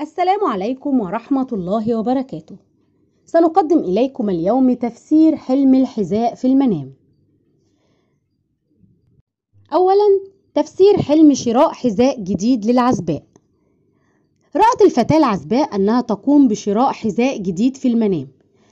السلام عليكم ورحمة الله وبركاته. سنقدم إليكم اليوم تفسير حلم الحذاء في المنام. أولاً تفسير حلم شراء حذاء جديد للعزباء. رأت الفتاة العزباء أنها تقوم بشراء حذاء جديد في المنام،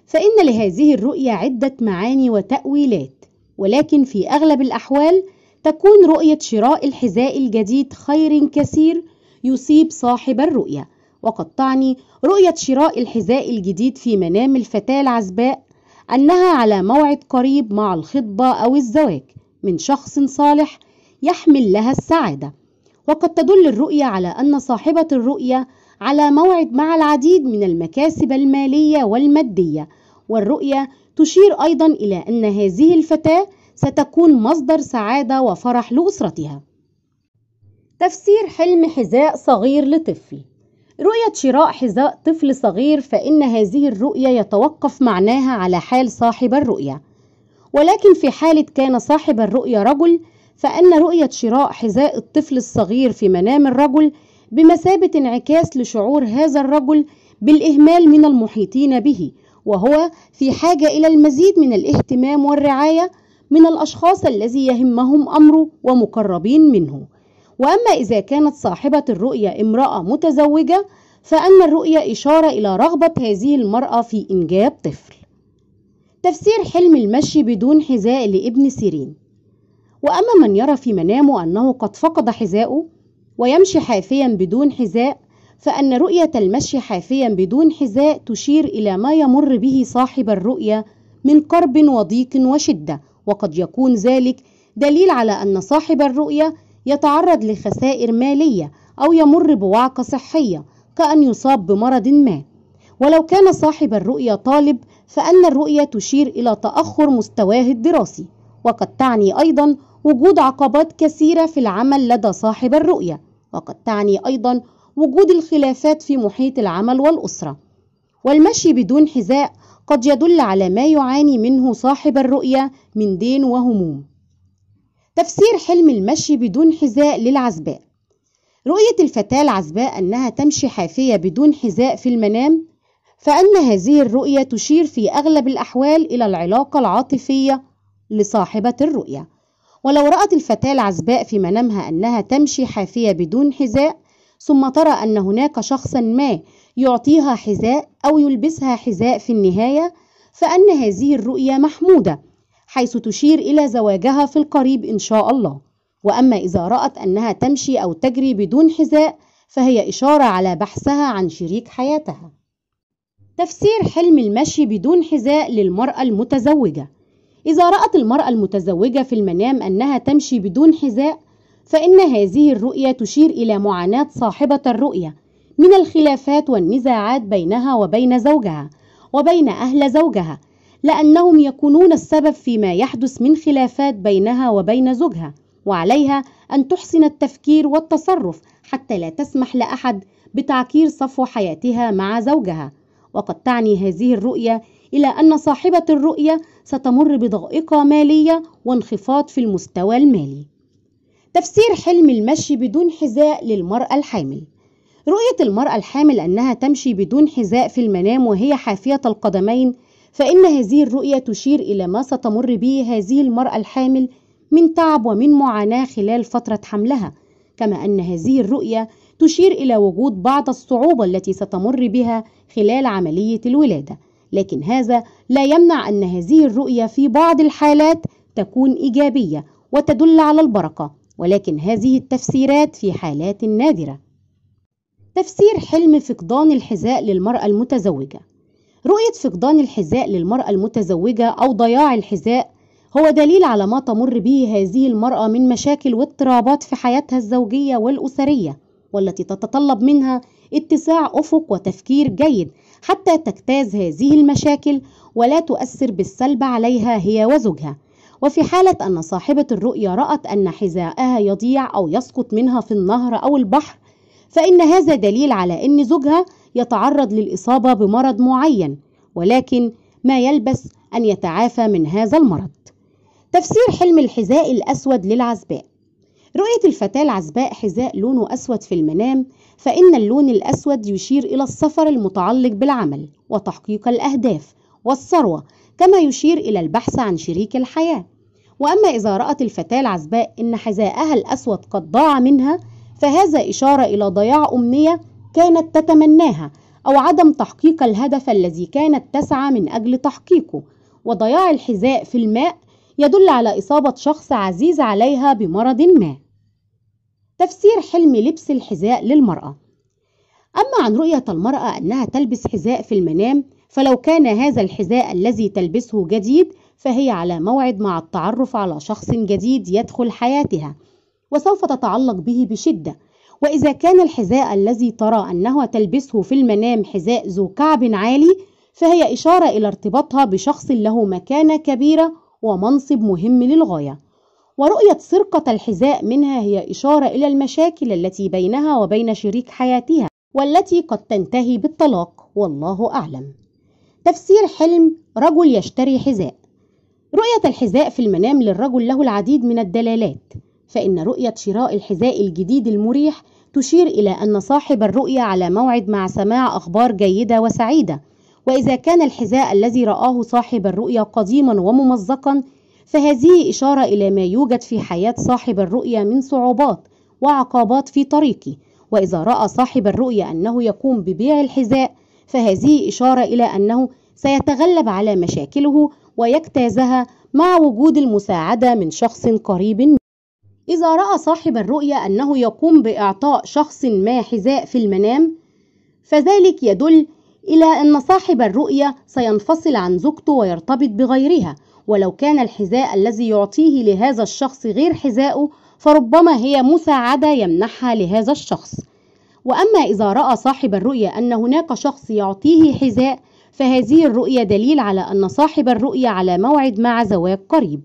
فإن لهذه الرؤية عدة معاني وتأويلات، ولكن في أغلب الأحوال تكون رؤية شراء الحذاء الجديد خير كثير يصيب صاحب الرؤية. وقد تعني رؤية شراء الحذاء الجديد في منام الفتاة العزباء أنها على موعد قريب مع الخطبة أو الزواج من شخص صالح يحمل لها السعادة. وقد تدل الرؤية على أن صاحبة الرؤية على موعد مع العديد من المكاسب المالية والمادية والرؤية تشير أيضا إلى أن هذه الفتاة ستكون مصدر سعادة وفرح لأسرتها. تفسير حلم حذاء صغير لطفل رؤية شراء حذاء طفل صغير فإن هذه الرؤية يتوقف معناها على حال صاحب الرؤية. ولكن في حالة كان صاحب الرؤية رجل فإن رؤية شراء حذاء الطفل الصغير في منام الرجل بمثابة انعكاس لشعور هذا الرجل بالإهمال من المحيطين به وهو في حاجة إلى المزيد من الاهتمام والرعاية من الأشخاص الذي يهمهم أمره ومقربين منه. وأما إذا كانت صاحبة الرؤية امرأة متزوجة فأن الرؤية إشارة إلى رغبة هذه المرأة في إنجاب طفل. تفسير حلم المشي بدون حذاء لابن سيرين وأما من يرى في منامه أنه قد فقد حذاءه ويمشي حافيا بدون حذاء فأن رؤية المشي حافيا بدون حذاء تشير إلى ما يمر به صاحب الرؤية من كرب وضيق وشدة وقد يكون ذلك دليل على أن صاحب الرؤية يتعرض لخسائر مالية أو يمر بوعكة صحية كأن يصاب بمرض ما. ولو كان صاحب الرؤية طالب فأن الرؤية تشير إلى تأخر مستواه الدراسي وقد تعني أيضا وجود عقبات كثيرة في العمل لدى صاحب الرؤية وقد تعني أيضا وجود الخلافات في محيط العمل والأسرة. والمشي بدون حذاء قد يدل على ما يعاني منه صاحب الرؤية من دين وهموم. تفسير حلم المشي بدون حذاء للعزباء. رؤية الفتاة العزباء أنها تمشي حافية بدون حذاء في المنام فأن هذه الرؤية تشير في أغلب الأحوال إلى العلاقة العاطفية لصاحبة الرؤية. ولو رأت الفتاة العزباء في منامها أنها تمشي حافية بدون حذاء ثم ترى أن هناك شخصا ما يعطيها حذاء أو يلبسها حذاء في النهاية فأن هذه الرؤية محمودة. حيث تشير إلى زواجها في القريب إن شاء الله. وأما إذا رأت أنها تمشي أو تجري بدون حذاء فهي إشارة على بحثها عن شريك حياتها. تفسير حلم المشي بدون حذاء للمرأة المتزوجة. إذا رأت المرأة المتزوجة في المنام أنها تمشي بدون حذاء فإن هذه الرؤية تشير إلى معاناة صاحبة الرؤية من الخلافات والنزاعات بينها وبين زوجها وبين أهل زوجها لأنهم يكونون السبب فيما يحدث من خلافات بينها وبين زوجها وعليها أن تحسن التفكير والتصرف حتى لا تسمح لأحد بتعكير صفو حياتها مع زوجها. وقد تعني هذه الرؤية إلى أن صاحبة الرؤية ستمر بضائقة مالية وانخفاض في المستوى المالي. تفسير حلم المشي بدون حذاء للمرأة الحامل. رؤية المرأة الحامل أنها تمشي بدون حذاء في المنام وهي حافية القدمين فإن هذه الرؤية تشير إلى ما ستمر به هذه المرأة الحامل من تعب ومن معاناة خلال فترة حملها كما أن هذه الرؤية تشير إلى وجود بعض الصعوبة التي ستمر بها خلال عملية الولادة. لكن هذا لا يمنع أن هذه الرؤية في بعض الحالات تكون إيجابية وتدل على البركة ولكن هذه التفسيرات في حالات نادرة. تفسير حلم فقدان الحذاء للمرأة المتزوجة. رؤية فقدان الحذاء للمرأة المتزوجة أو ضياع الحذاء هو دليل على ما تمر به هذه المرأة من مشاكل واضطرابات في حياتها الزوجية والأسرية والتي تتطلب منها اتساع أفق وتفكير جيد حتى تجتاز هذه المشاكل ولا تؤثر بالسلب عليها هي وزوجها. وفي حالة أن صاحبة الرؤية رأت أن حذاءها يضيع أو يسقط منها في النهر أو البحر فإن هذا دليل على أن زوجها يتعرض للإصابة بمرض معين ولكن ما يلبس أن يتعافى من هذا المرض. تفسير حلم الحذاء الأسود للعزباء. رؤية الفتاة العزباء حذاء لونه أسود في المنام فإن اللون الأسود يشير إلى السفر المتعلق بالعمل وتحقيق الأهداف والثروة كما يشير إلى البحث عن شريك الحياة. وأما إذا رأت الفتاة العزباء إن حذاءها الأسود قد ضاع منها فهذا إشارة إلى ضياع أمنية كانت تتمناها أو عدم تحقيق الهدف الذي كانت تسعى من أجل تحقيقه. وضياع الحذاء في الماء يدل على إصابة شخص عزيز عليها بمرض ما. تفسير حلم لبس الحذاء للمرأة. أما عن رؤية المرأة أنها تلبس حذاء في المنام فلو كان هذا الحذاء الذي تلبسه جديد فهي على موعد مع التعرف على شخص جديد يدخل حياتها وسوف تتعلق به بشدة. وإذا كان الحذاء الذي ترى أنه تلبسه في المنام حذاء ذو كعب عالي فهي إشارة إلى ارتباطها بشخص له مكانة كبيرة ومنصب مهم للغاية. ورؤية سرقة الحذاء منها هي إشارة إلى المشاكل التي بينها وبين شريك حياتها والتي قد تنتهي بالطلاق والله أعلم. تفسير حلم رجل يشتري حذاء. رؤية الحذاء في المنام للرجل له العديد من الدلالات. فإن رؤية شراء الحذاء الجديد المريح تشير إلى أن صاحب الرؤية على موعد مع سماع أخبار جيدة وسعيدة وإذا كان الحذاء الذي رآه صاحب الرؤية قديما وممزقا فهذه إشارة إلى ما يوجد في حياة صاحب الرؤية من صعوبات وعقبات في طريقه وإذا رأى صاحب الرؤية أنه يقوم ببيع الحذاء فهذه إشارة إلى أنه سيتغلب على مشاكله ويجتازها مع وجود المساعدة من شخص قريب. إذا رأى صاحب الرؤية أنه يقوم بإعطاء شخص ما حذاء في المنام فذلك يدل إلى أن صاحب الرؤية سينفصل عن زوجته ويرتبط بغيرها. ولو كان الحذاء الذي يعطيه لهذا الشخص غير حذائه فربما هي مساعدة يمنحها لهذا الشخص. وأما إذا رأى صاحب الرؤية أن هناك شخص يعطيه حذاء فهذه الرؤية دليل على أن صاحب الرؤية على موعد مع زواج قريب.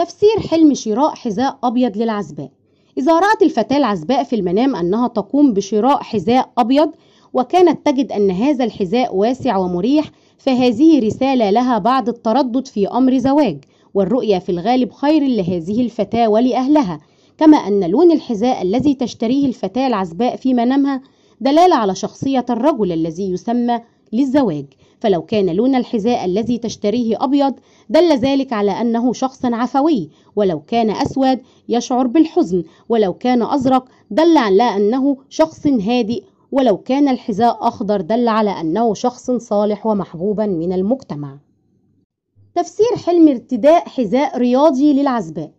تفسير حلم شراء حذاء أبيض للعزباء. إذا رأت الفتاة العزباء في المنام أنها تقوم بشراء حذاء أبيض وكانت تجد أن هذا الحذاء واسع ومريح فهذه رسالة لها بعد التردد في أمر زواج والرؤية في الغالب خير لهذه الفتاة ولأهلها. كما أن لون الحذاء الذي تشتريه الفتاة العزباء في منامها دلالة على شخصية الرجل الذي يسمى للزواج. فلو كان لون الحذاء الذي تشتريه أبيض دل ذلك على أنه شخص عفوي. ولو كان أسود يشعر بالحزن. ولو كان أزرق دل على أنه شخص هادئ. ولو كان الحذاء أخضر دل على أنه شخص صالح ومحبوبا من المجتمع. تفسير حلم ارتداء حذاء رياضي للعزباء.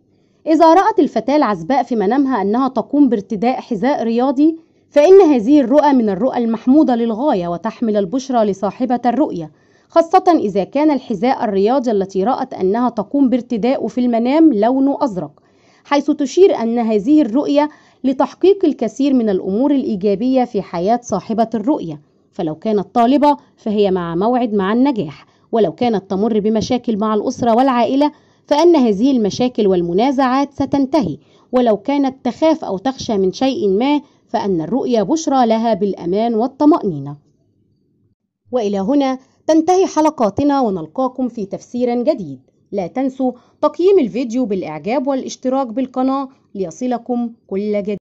إذا رأت الفتاة العزباء في منامها أنها تقوم بارتداء حذاء رياضي فإن هذه الرؤى من الرؤى المحمودة للغاية وتحمل البشرى لصاحبة الرؤية خاصة إذا كان الحذاء الرياضي التي رأت أنها تقوم بارتداؤه في المنام لونه أزرق حيث تشير أن هذه الرؤية لتحقيق الكثير من الأمور الإيجابية في حياة صاحبة الرؤية. فلو كانت طالبة فهي مع موعد مع النجاح ولو كانت تمر بمشاكل مع الأسرة والعائلة فأن هذه المشاكل والمنازعات ستنتهي ولو كانت تخاف أو تخشى من شيء ما فأن الرؤيا بشرى لها بالأمان والطمأنينة. وإلى هنا تنتهي حلقاتنا ونلقاكم في تفسير جديد. لا تنسوا تقييم الفيديو بالإعجاب والاشتراك بالقناة ليصلكم كل جديد.